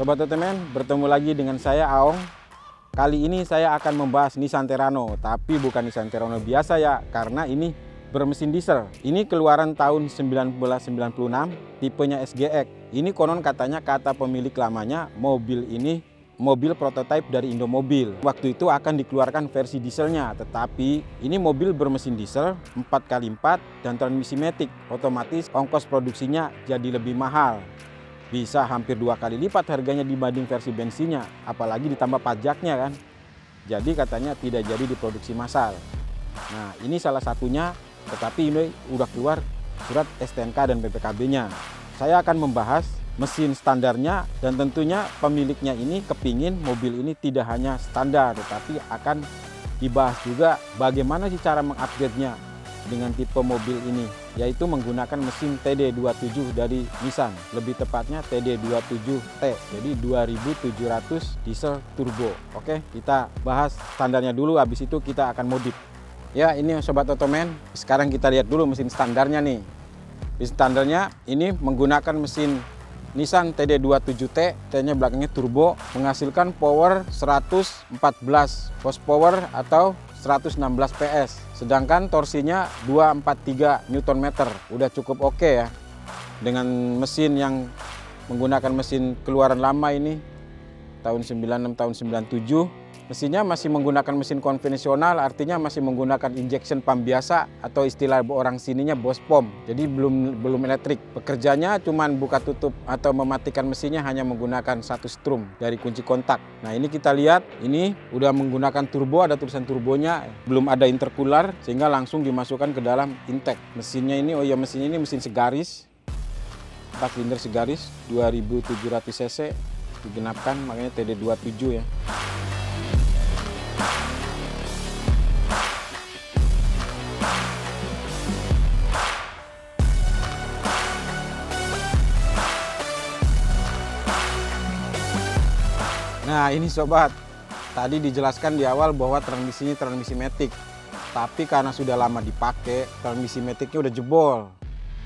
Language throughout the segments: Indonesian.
Sobat Tetemen, bertemu lagi dengan saya Aong. Kali ini saya akan membahas Nissan Terrano, tapi bukan Nissan Terrano biasa ya, karena ini bermesin diesel. Ini keluaran tahun 1996, tipenya SGX. Ini konon katanya kata pemilik lamanya, mobil ini mobil prototipe dari Indomobil. Waktu itu akan dikeluarkan versi dieselnya, tetapi ini mobil bermesin diesel 4x4 dan transmisi matic. Otomatis ongkos produksinya jadi lebih mahal. Bisa hampir dua kali lipat harganya dibanding versi bensinnya, apalagi ditambah pajaknya kan. Jadi katanya tidak jadi diproduksi massal. Nah ini salah satunya, tetapi ini udah keluar surat STNK dan BPKB-nya. Saya akan membahas mesin standarnya dan tentunya pemiliknya ini kepingin mobil ini tidak hanya standar tetapi akan dibahas juga bagaimana sih cara mengupgrade-nya dengan tipe mobil ini yaitu menggunakan mesin TD27 dari Nissan. Lebih tepatnya TD27T jadi 2700 diesel turbo. Oke kita bahas standarnya dulu habis itu kita akan modif. Ya ini sobat otomen sekarang kita lihat dulu mesin standarnya nih. Mesin standarnya ini menggunakan mesin Nissan TD27T, T-nya belakangnya turbo, menghasilkan power 114 horsepower atau 116 PS. Sedangkan torsinya 243 Nm. Udah cukup oke okay ya. Dengan mesin yang menggunakan mesin keluaran lama ini tahun 96 tahun 97 Mesinnya masih menggunakan mesin konvensional, artinya masih menggunakan injection pump biasa atau istilah orang sininya bos pom. Jadi belum belum elektrik. Pekerjanya cuma buka tutup atau mematikan mesinnya hanya menggunakan satu strum dari kunci kontak. Nah ini kita lihat, ini udah menggunakan turbo, ada tulisan turbonya, belum ada intercooler sehingga langsung dimasukkan ke dalam intake. Mesinnya ini, oh ya mesinnya ini mesin segaris, 4 silinder segaris 2700 cc digenapkan makanya TD27 ya. Nah ini sobat, tadi dijelaskan di awal bahwa transmisinya transmisi matic. Tapi karena sudah lama dipakai, transmisi maticnya udah jebol.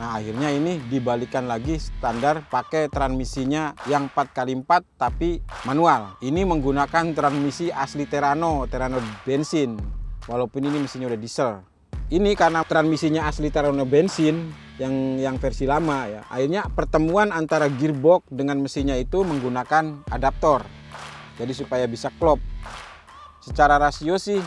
Nah akhirnya ini dibalikan lagi standar pakai transmisinya yang 4x4 tapi manual. Ini menggunakan transmisi asli Terrano, Terrano bensin. Walaupun ini mesinnya udah diesel. Ini karena transmisinya asli Terrano bensin yang yang versi lama ya. Akhirnya pertemuan antara gearbox dengan mesinnya itu menggunakan adaptor jadi supaya bisa klop. Secara rasio sih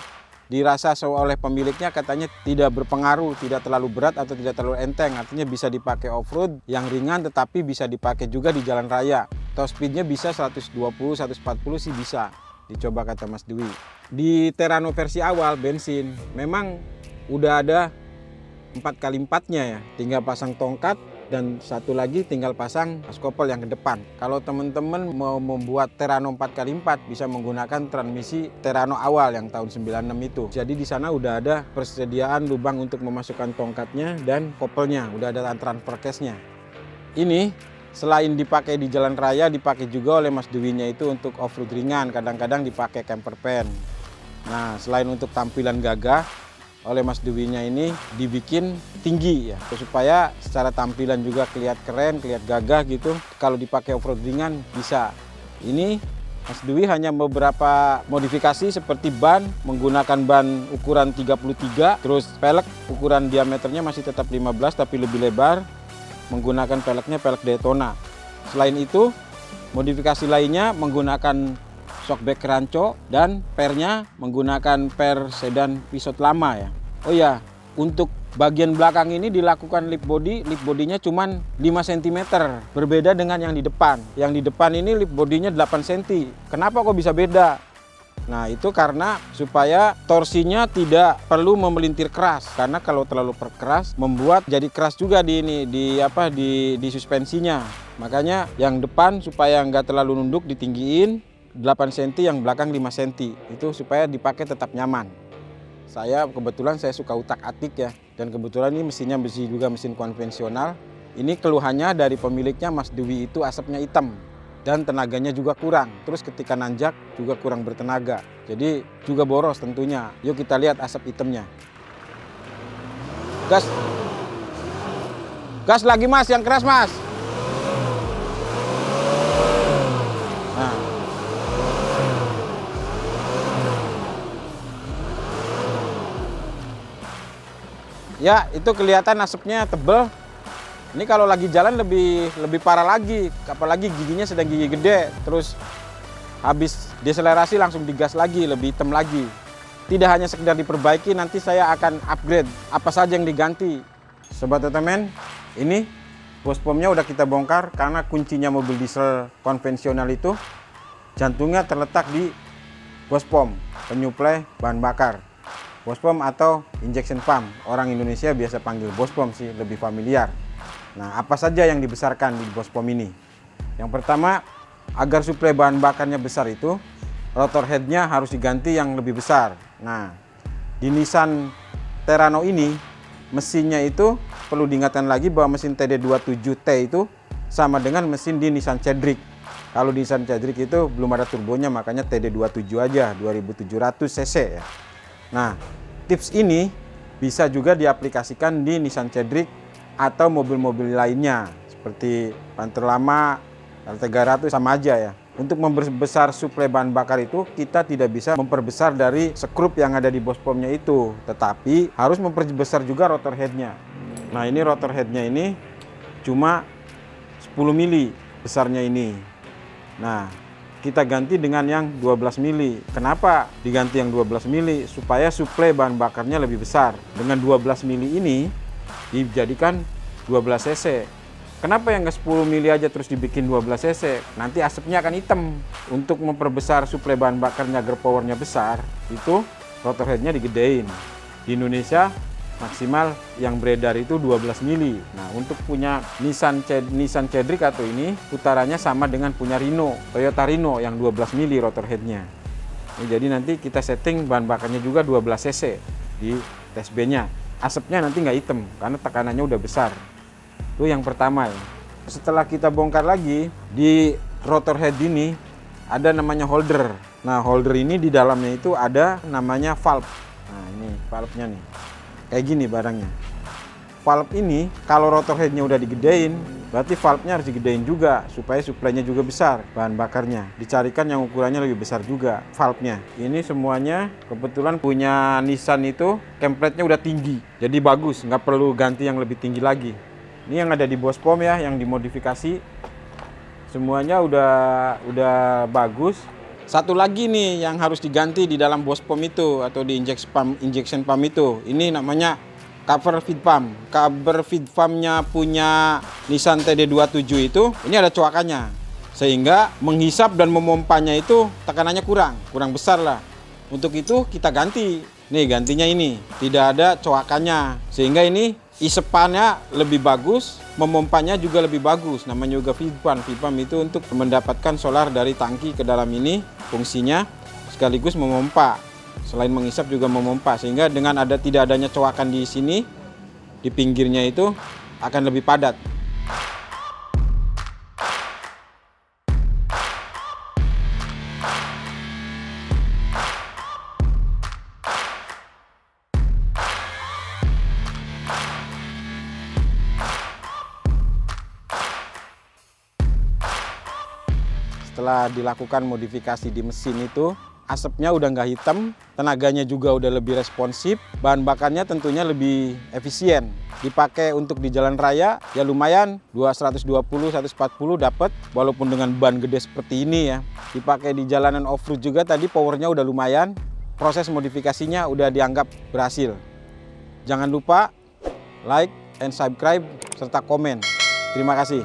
dirasa oleh pemiliknya katanya tidak berpengaruh, tidak terlalu berat atau tidak terlalu enteng. Artinya bisa dipakai off-road yang ringan tetapi bisa dipakai juga di jalan raya. Top speednya bisa 120, 140 sih bisa. Dicoba kata Mas Dwi. Di Terrano versi awal bensin memang udah ada 4 kali 4 nya ya. Tinggal pasang tongkat dan satu lagi tinggal pasang skopel yang ke depan. Kalau teman-teman mau membuat Terrano 4x4 bisa menggunakan transmisi Terrano awal yang tahun 96 itu. Jadi di sana udah ada persediaan lubang untuk memasukkan tongkatnya dan kopelnya, udah ada transfer case-nya. Ini selain dipakai di jalan raya dipakai juga oleh Mas Dewinya itu untuk off-road ringan, kadang-kadang dipakai camper van. Nah, selain untuk tampilan gagah, oleh Mas Dewinya ini dibikin tinggi ya supaya secara tampilan juga kelihatan keren, kelihatan gagah gitu. Kalau dipakai off-road ringan bisa. Ini Mas Dewi hanya beberapa modifikasi seperti ban menggunakan ban ukuran 33, terus pelek ukuran diameternya masih tetap 15 tapi lebih lebar menggunakan peleknya pelek Daytona. Selain itu, modifikasi lainnya menggunakan shockback ranco dan pernya menggunakan per sedan pisot lama ya. Oh ya, untuk bagian belakang ini dilakukan lip body, lip bodinya cuma 5 cm. Berbeda dengan yang di depan. Yang di depan ini lip bodinya 8 cm. Kenapa kok bisa beda? Nah itu karena supaya torsinya tidak perlu memelintir keras karena kalau terlalu perkeras membuat jadi keras juga di ini di apa di di suspensinya. Makanya yang depan supaya nggak terlalu nunduk ditinggiin 8 cm yang belakang 5 cm itu supaya dipakai tetap nyaman. Saya kebetulan saya suka utak atik ya dan kebetulan ini mesinnya besi juga mesin konvensional. Ini keluhannya dari pemiliknya Mas Dewi itu asapnya hitam dan tenaganya juga kurang. Terus ketika nanjak juga kurang bertenaga. Jadi juga boros tentunya. Yuk kita lihat asap hitamnya. Gas. Gas lagi mas, yang keras mas. Ya, itu kelihatan asapnya tebel. Ini kalau lagi jalan lebih lebih parah lagi, apalagi giginya sedang gigi gede, terus habis deselerasi langsung digas lagi, lebih hitam lagi. Tidak hanya sekedar diperbaiki, nanti saya akan upgrade apa saja yang diganti. Sobat teman, ini bos pomnya udah kita bongkar karena kuncinya mobil diesel konvensional itu jantungnya terletak di bos pom, penyuplai bahan bakar. Bos pom atau injection pump, orang Indonesia biasa panggil bos pom sih, lebih familiar. Nah, apa saja yang dibesarkan di bos pom ini? Yang pertama, agar suplai bahan bakarnya besar itu, rotor headnya harus diganti yang lebih besar. Nah, di Nissan Terrano ini, mesinnya itu perlu diingatkan lagi bahwa mesin TD27T itu sama dengan mesin di Nissan Cedric. Kalau di Nissan Cedric itu belum ada turbonya, makanya TD27 aja, 2700 cc ya. Nah, tips ini bisa juga diaplikasikan di Nissan Cedric atau mobil-mobil lainnya seperti Panther lama, L300 sama aja ya. Untuk memperbesar suplai bahan bakar itu kita tidak bisa memperbesar dari skrup yang ada di bos pomnya itu, tetapi harus memperbesar juga rotor headnya. Nah ini rotor headnya ini cuma 10 mili besarnya ini. Nah kita ganti dengan yang 12 mili. Kenapa diganti yang 12 mili? Supaya suplai bahan bakarnya lebih besar. Dengan 12 mili ini dijadikan 12 cc. Kenapa yang ke 10 mili aja terus dibikin 12 cc? Nanti asapnya akan hitam. Untuk memperbesar suplai bahan bakarnya agar powernya besar, itu rotor headnya digedein. Di Indonesia maksimal yang beredar itu 12 mili. Nah, untuk punya Nissan Ced Nissan Cedric atau ini putarannya sama dengan punya Rino, Toyota Rino yang 12 mili rotor headnya. Nah, jadi nanti kita setting bahan bakarnya juga 12 cc di tes B-nya asapnya nanti nggak hitam karena tekanannya udah besar. Itu yang pertama. Setelah kita bongkar lagi di rotor head ini ada namanya holder. Nah holder ini di dalamnya itu ada namanya valve. Nah ini valve-nya nih. Kayak gini barangnya. Valve ini kalau rotor headnya udah digedein, berarti valve-nya harus digedein juga supaya suplainya juga besar bahan bakarnya. Dicarikan yang ukurannya lebih besar juga valve-nya. Ini semuanya kebetulan punya Nissan itu template-nya udah tinggi. Jadi bagus, nggak perlu ganti yang lebih tinggi lagi. Ini yang ada di bos pom ya, yang dimodifikasi. Semuanya udah udah bagus. Satu lagi nih yang harus diganti di dalam bos pom itu atau di injection pump, injection pump itu. Ini namanya cover feed pump. Cover feed pumpnya punya Nissan TD27 itu, ini ada coakannya. Sehingga menghisap dan memompanya itu tekanannya kurang, kurang besar lah. Untuk itu kita ganti. Nih gantinya ini, tidak ada coakannya. Sehingga ini isepannya lebih bagus, memompanya juga lebih bagus. Namanya juga. Feed pump itu untuk mendapatkan solar dari tangki ke dalam ini, fungsinya sekaligus memompa selain mengisap juga memompa sehingga dengan ada tidak adanya coakan di sini di pinggirnya itu akan lebih padat. Setelah dilakukan modifikasi di mesin itu, asapnya udah nggak hitam, tenaganya juga udah lebih responsif, bahan bakarnya tentunya lebih efisien. Dipakai untuk di jalan raya ya lumayan 220 140 dapat walaupun dengan ban gede seperti ini ya. Dipakai di jalanan off-road juga tadi powernya udah lumayan. Proses modifikasinya udah dianggap berhasil. Jangan lupa like and subscribe serta komen. Terima kasih.